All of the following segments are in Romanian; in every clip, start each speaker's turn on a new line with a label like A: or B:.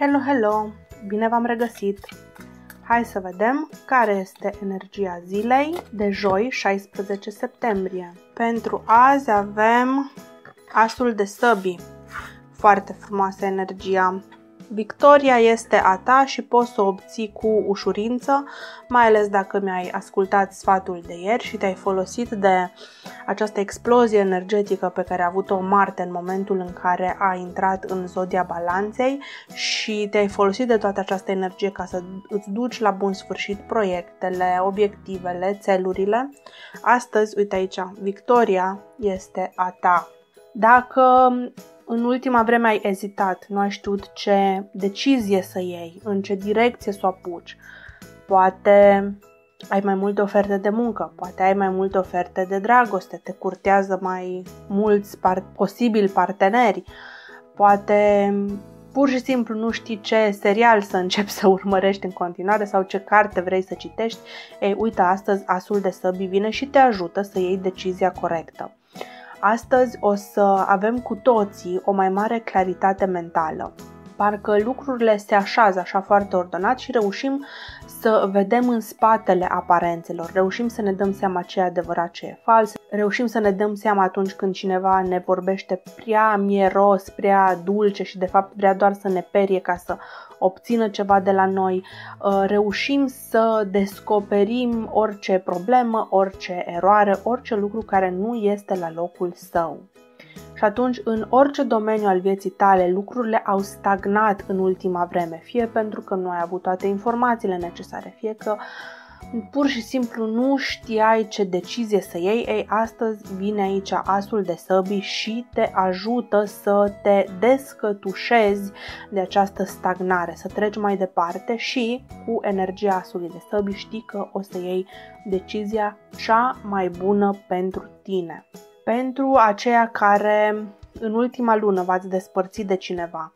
A: Hello, hello! Bine v-am regăsit! Hai să vedem care este energia zilei de joi, 16 septembrie. Pentru azi avem asul de săbii. Foarte frumoasă energia. Victoria este a ta și poți să o obții cu ușurință, mai ales dacă mi-ai ascultat sfatul de ieri și te-ai folosit de această explozie energetică pe care a avut-o Marte în momentul în care a intrat în zodia balanței și te-ai folosit de toată această energie ca să îți duci la bun sfârșit proiectele, obiectivele, țelurile. Astăzi, uite aici, Victoria este a ta. Dacă în ultima vreme ai ezitat, nu ai știut ce decizie să iei, în ce direcție să o apuci. Poate ai mai multe oferte de muncă, poate ai mai multe oferte de dragoste, te curtează mai mulți par- posibili parteneri, poate pur și simplu nu știi ce serial să începi să urmărești în continuare sau ce carte vrei să citești, ei, uite, astăzi asul de săbi vine și te ajută să iei decizia corectă. Astăzi o să avem cu toții o mai mare claritate mentală. Parcă lucrurile se așează așa foarte ordonat și reușim să vedem în spatele aparențelor, reușim să ne dăm seama ce e adevărat, ce e fals, reușim să ne dăm seama atunci când cineva ne vorbește prea mieros, prea dulce și de fapt vrea doar să ne perie ca să obțină ceva de la noi, uh, reușim să descoperim orice problemă, orice eroare, orice lucru care nu este la locul său. Și atunci, în orice domeniu al vieții tale, lucrurile au stagnat în ultima vreme, fie pentru că nu ai avut toate informațiile necesare, fie că pur și simplu nu știai ce decizie să iei, ei, astăzi vine aici asul de săbii și te ajută să te descătușezi de această stagnare, să treci mai departe și cu energia asului de săbii știi că o să iei decizia cea mai bună pentru tine pentru aceia care în ultima lună v-ați despărțit de cineva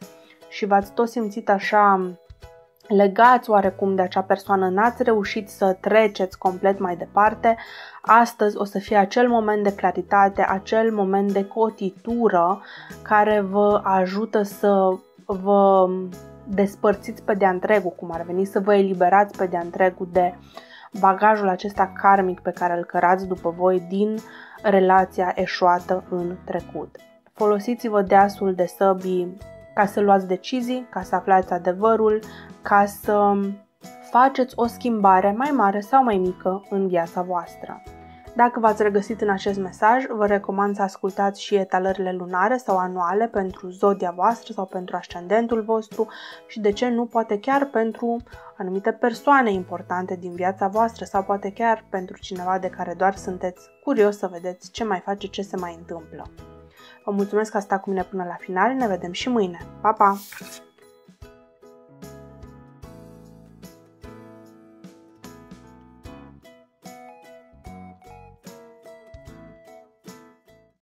A: și v-ați tot simțit așa legați oarecum de acea persoană, n-ați reușit să treceți complet mai departe, astăzi o să fie acel moment de claritate, acel moment de cotitură care vă ajută să vă despărțiți pe de-a întregul, cum ar veni, să vă eliberați pe de-a întregul de bagajul acesta karmic pe care îl cărați după voi din relația eșuată în trecut. Folosiți-vă de asul de săbii ca să luați decizii, ca să aflați adevărul, ca să faceți o schimbare mai mare sau mai mică în viața voastră. Dacă v-ați regăsit în acest mesaj, vă recomand să ascultați și etalările lunare sau anuale pentru zodia voastră sau pentru ascendentul vostru și de ce nu, poate chiar pentru anumite persoane importante din viața voastră sau poate chiar pentru cineva de care doar sunteți curios să vedeți ce mai face, ce se mai întâmplă. Vă mulțumesc că ați stat cu mine până la final, ne vedem și mâine. Pa, pa!